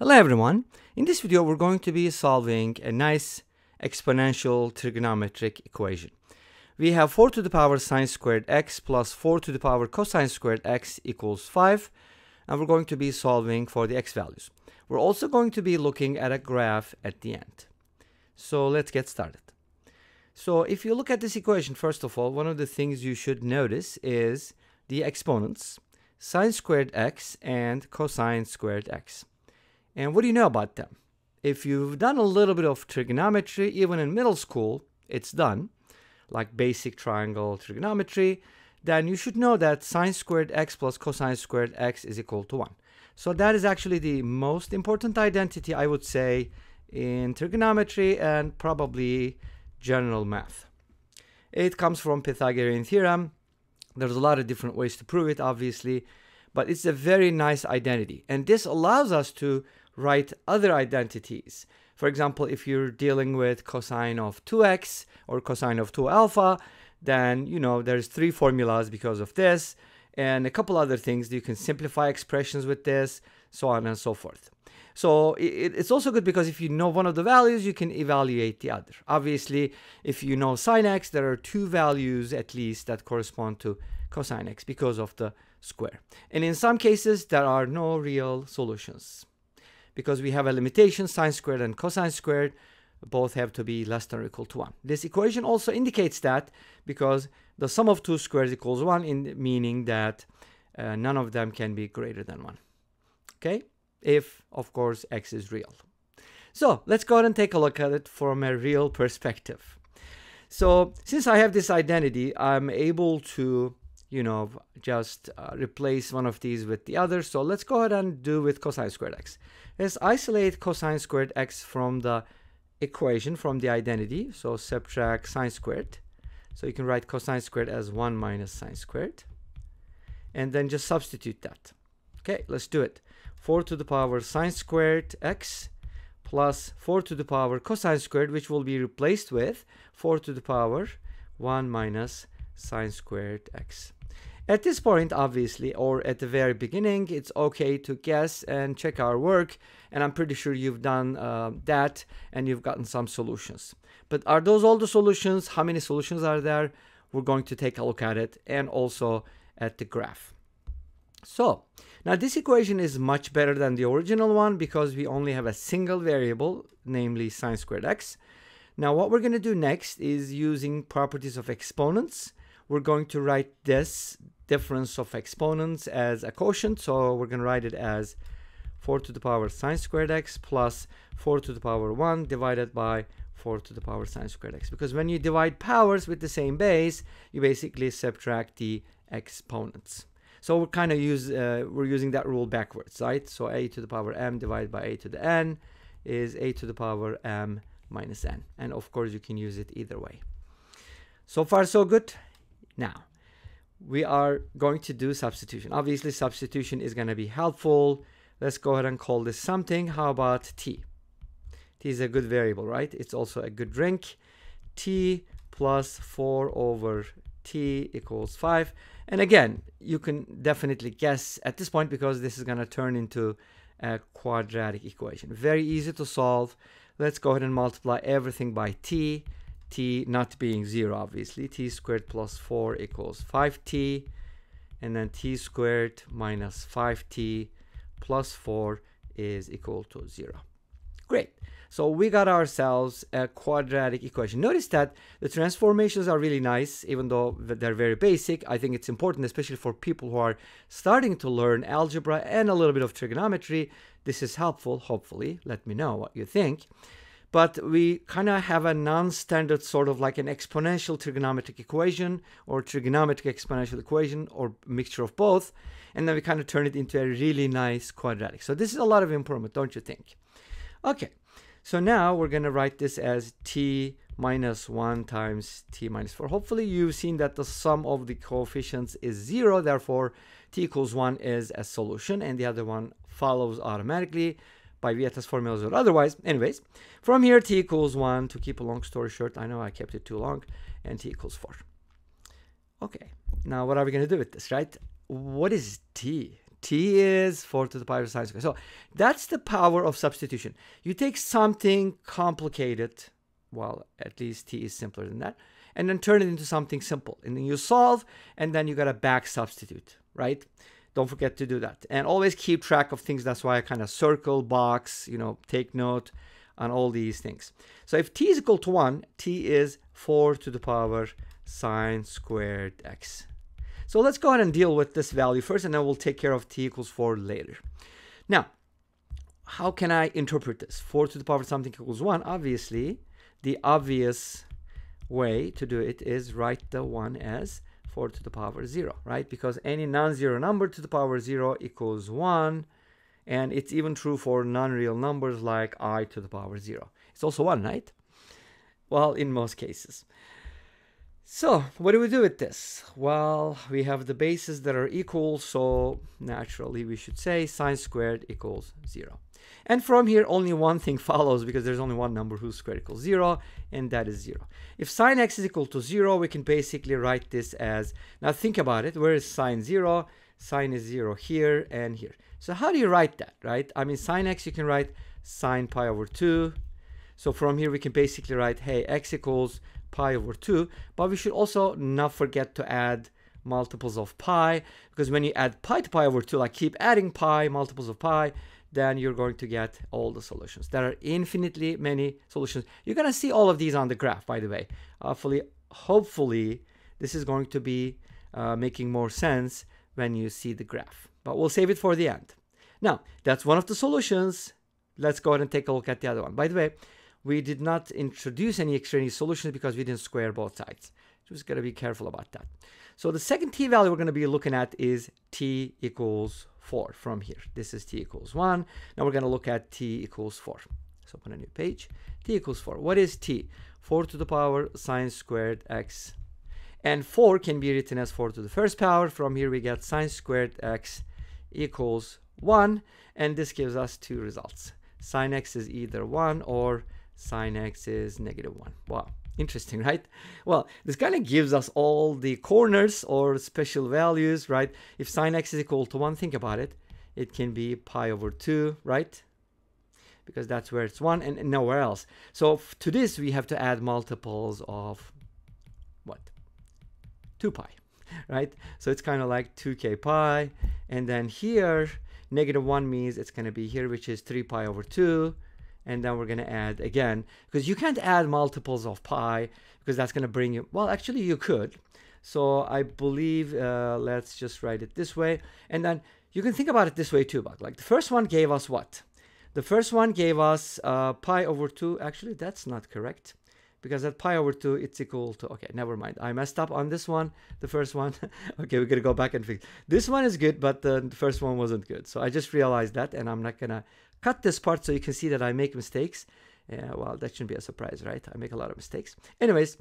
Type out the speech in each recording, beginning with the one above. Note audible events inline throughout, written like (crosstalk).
Hello everyone. In this video we're going to be solving a nice exponential trigonometric equation. We have 4 to the power sine squared x plus 4 to the power cosine squared x equals 5 and we're going to be solving for the x values. We're also going to be looking at a graph at the end. So let's get started. So if you look at this equation first of all one of the things you should notice is the exponents sine squared x and cosine squared x. And what do you know about them? If you've done a little bit of trigonometry, even in middle school, it's done, like basic triangle trigonometry, then you should know that sine squared x plus cosine squared x is equal to 1. So that is actually the most important identity, I would say, in trigonometry and probably general math. It comes from Pythagorean theorem. There's a lot of different ways to prove it, obviously, but it's a very nice identity. And this allows us to write other identities. For example, if you're dealing with cosine of 2x or cosine of 2 alpha, then, you know, there's three formulas because of this and a couple other things. You can simplify expressions with this, so on and so forth. So it, it's also good because if you know one of the values, you can evaluate the other. Obviously, if you know sine x, there are two values at least that correspond to cosine x because of the square. And in some cases, there are no real solutions because we have a limitation sine squared and cosine squared both have to be less than or equal to 1. This equation also indicates that because the sum of two squares equals 1 in meaning that uh, none of them can be greater than 1. Okay? If, of course, x is real. So let's go ahead and take a look at it from a real perspective. So since I have this identity, I'm able to you know, just uh, replace one of these with the other. So let's go ahead and do with cosine squared x. Let's isolate cosine squared x from the equation, from the identity. So subtract sine squared. So you can write cosine squared as 1 minus sine squared. And then just substitute that. Okay, let's do it. 4 to the power sine squared x plus 4 to the power cosine squared, which will be replaced with 4 to the power 1 minus sine squared x. At this point, obviously, or at the very beginning, it's okay to guess and check our work. And I'm pretty sure you've done uh, that and you've gotten some solutions. But are those all the solutions? How many solutions are there? We're going to take a look at it and also at the graph. So now this equation is much better than the original one because we only have a single variable, namely sine squared x. Now what we're going to do next is using properties of exponents. We're going to write this difference of exponents as a quotient. So we're going to write it as 4 to the power sine squared x plus 4 to the power 1 divided by 4 to the power sine squared x. Because when you divide powers with the same base, you basically subtract the exponents. So we're kind of use uh, we're using that rule backwards, right? So a to the power m divided by a to the n is a to the power m minus n. And of course you can use it either way. So far so good. Now, we are going to do substitution. Obviously, substitution is going to be helpful. Let's go ahead and call this something. How about t? t is a good variable, right? It's also a good drink. t plus 4 over t equals 5. And again, you can definitely guess at this point because this is going to turn into a quadratic equation. Very easy to solve. Let's go ahead and multiply everything by t t not being 0 obviously. T squared plus 4 equals 5t and then t squared minus 5t plus 4 is equal to 0 great. So we got ourselves a quadratic equation. Notice that the transformations are really nice even though they're very basic. I think it's important especially for people who are starting to learn algebra and a little bit of trigonometry. This is helpful hopefully. Let me know what you think but we kind of have a non-standard sort of like an exponential trigonometric equation or trigonometric exponential equation or mixture of both and then we kind of turn it into a really nice quadratic. So this is a lot of improvement don't you think? Okay so now we're going to write this as t minus 1 times t minus 4 hopefully you've seen that the sum of the coefficients is 0 therefore t equals 1 is a solution and the other one follows automatically by Vieta's formulas or otherwise. Anyways, from here t equals 1. To keep a long story short, I know I kept it too long, and t equals 4. Okay, now what are we going to do with this, right? What is t? t is 4 to the power of sine squared. So that's the power of substitution. You take something complicated, well, at least t is simpler than that, and then turn it into something simple. And then you solve, and then you got to back substitute, right? Don't forget to do that. And always keep track of things. That's why I kind of circle, box, you know, take note on all these things. So if t is equal to 1, t is 4 to the power sine squared x. So let's go ahead and deal with this value first, and then we'll take care of t equals 4 later. Now, how can I interpret this? 4 to the power something equals 1. Obviously, the obvious way to do it is write the 1 as 4 to the power 0, right? Because any non-zero number to the power 0 equals 1, and it's even true for non-real numbers like i to the power 0. It's also 1, right? Well, in most cases. So, what do we do with this? Well, we have the bases that are equal, so naturally we should say sine squared equals 0. And from here, only one thing (laughs) follows because there's only one number whose square equals 0, and that is 0. If sine x is equal to 0, we can basically write this as, now think about it, where is sine 0? Sine is 0 here and here. So how do you write that, right? I mean, sine x, you can write sine pi over 2. So from here, we can basically write, hey, x equals pi over 2. But we should also not forget to add multiples of pi because when you add pi to pi over 2, like keep adding pi, multiples of pi, then you're going to get all the solutions. There are infinitely many solutions. You're going to see all of these on the graph, by the way. Hopefully, hopefully this is going to be uh, making more sense when you see the graph. But we'll save it for the end. Now, that's one of the solutions. Let's go ahead and take a look at the other one. By the way, we did not introduce any extraneous solutions because we didn't square both sides. Just got to be careful about that. So the second t value we're going to be looking at is t equals 4 from here. This is t equals 1. Now we're going to look at t equals 4. So open a new page. t equals 4. What is t? 4 to the power sine squared x. And 4 can be written as 4 to the first power. From here we get sine squared x equals 1. And this gives us two results. Sine x is either 1 or sine x is negative 1. Wow, interesting, right? Well, this kind of gives us all the corners or special values, right? If sine x is equal to 1, think about it. It can be pi over 2, right? Because that's where it's 1 and, and nowhere else. So to this, we have to add multiples of what? 2 pi, (laughs) right? So it's kind of like 2k pi. And then here, negative 1 means it's going to be here, which is 3 pi over 2 and then we're going to add again because you can't add multiples of pi because that's going to bring you well actually you could. So I believe uh, let's just write it this way and then you can think about it this way too but like the first one gave us what? The first one gave us uh, pi over 2 actually that's not correct because at pi over 2 it's equal to okay never mind I messed up on this one the first one (laughs) okay we're gonna go back and fix this one is good but the first one wasn't good so I just realized that and I'm not gonna cut this part so you can see that I make mistakes. Yeah, well, that shouldn't be a surprise, right? I make a lot of mistakes. Anyways,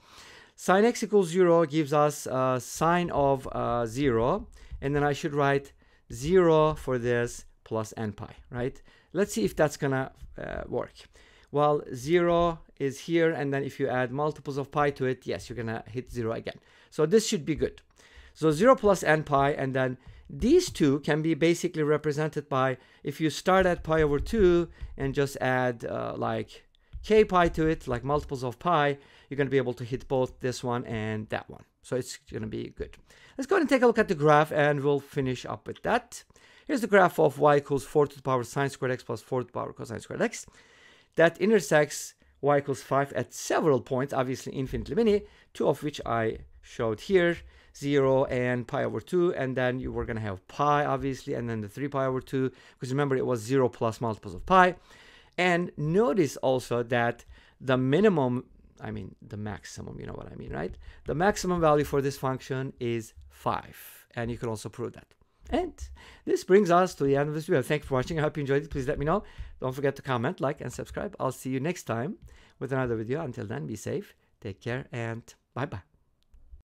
sine x equals 0 gives us a sine of uh, 0. And then I should write 0 for this plus n pi, right? Let's see if that's to uh, work. Well, 0 is here. And then if you add multiples of pi to it, yes, you're going to hit 0 again. So this should be good. So 0 plus n pi and then these two can be basically represented by if you start at pi over 2 and just add uh, like k pi to it, like multiples of pi, you're going to be able to hit both this one and that one. So it's going to be good. Let's go ahead and take a look at the graph and we'll finish up with that. Here's the graph of y equals 4 to the power sine squared x plus 4 to the power cosine squared x. That intersects y equals 5 at several points, obviously infinitely many, two of which I showed here. 0 and pi over 2 and then you were going to have pi obviously and then the 3 pi over 2 because remember it was 0 plus multiples of pi and notice also that the minimum I mean the maximum you know what I mean right the maximum value for this function is 5 and you can also prove that and this brings us to the end of this video. Thank you for watching. I hope you enjoyed it. Please let me know. Don't forget to comment, like, and subscribe. I'll see you next time with another video. Until then, be safe, take care, and bye-bye.